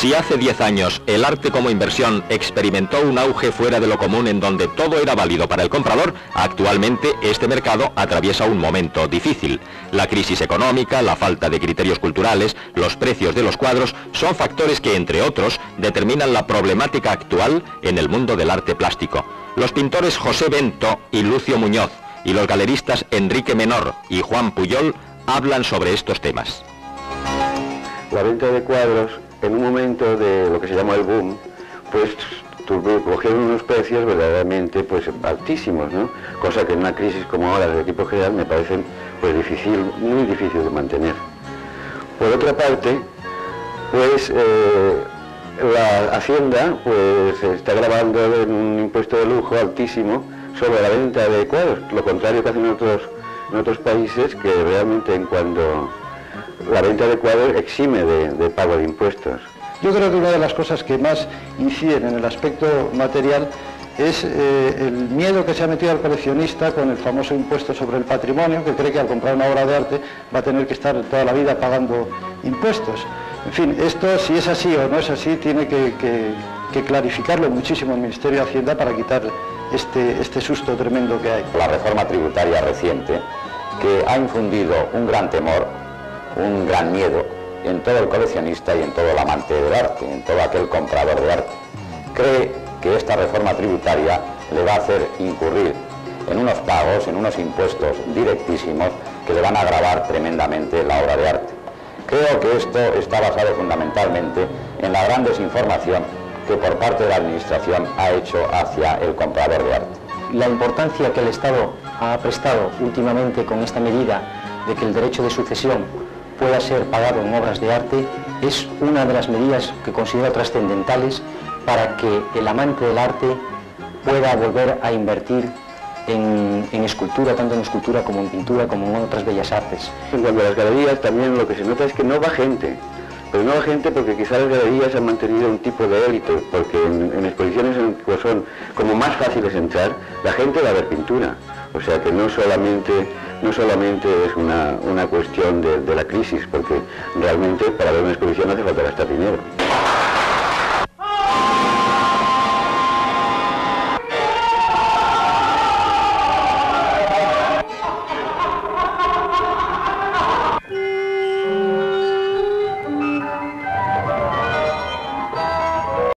Si hace 10 años el arte como inversión experimentó un auge fuera de lo común en donde todo era válido para el comprador, actualmente este mercado atraviesa un momento difícil. La crisis económica, la falta de criterios culturales, los precios de los cuadros son factores que, entre otros, determinan la problemática actual en el mundo del arte plástico. Los pintores José Bento y Lucio Muñoz y los galeristas Enrique Menor y Juan Puyol hablan sobre estos temas. La venta de cuadros en un momento de lo que se llama el boom, pues cogieron unos precios verdaderamente pues altísimos, ¿no? Cosa que en una crisis como ahora de tipo general me parecen pues difícil, muy difícil de mantener. Por otra parte, pues eh, la Hacienda pues está grabando un impuesto de lujo altísimo sobre la venta de cuadros, lo contrario que hacen en otros, en otros países que realmente en cuando la venta de cuadros exime de, pago de impuestos. Yo creo que una de las cosas que más inciden en el aspecto material es eh, el miedo que se ha metido al coleccionista con el famoso impuesto sobre el patrimonio, que cree que al comprar una obra de arte va a tener que estar toda la vida pagando impuestos. En fin, esto si es así o no es así, tiene que, clarificarlo muchísimo el Ministerio de Hacienda para quitar este, este susto tremendo que hay. La reforma tributaria reciente, que ha infundido un gran temor un gran miedo en todo el coleccionista y en todo el amante del arte, en todo aquel comprador de arte. Cree que esta reforma tributaria le va a hacer incurrir en unos pagos, en unos impuestos directísimos que le van a agravar tremendamente la obra de arte. Creo que esto está basado fundamentalmente en la gran desinformación que por parte de la Administración ha hecho hacia el comprador de arte. La importancia que el Estado ha prestado últimamente con esta medida de que el derecho de sucesión pueda ser pagado en obras de arte es una de las medidas que considero trascendentales para que el amante del arte pueda volver a invertir en, escultura, tanto en escultura como en pintura, como en otras bellas artes. En cuanto a las galerías, también lo que se nota es que no va gente, pero no va gente porque quizás las galerías han mantenido un tipo de élite, porque en, exposiciones en son como más fáciles entrar, la gente va a ver pintura. O sea que no solamente, no solamente es una, cuestión de, de la crisis, porque realmente para ver una exposición hace falta gastar dinero.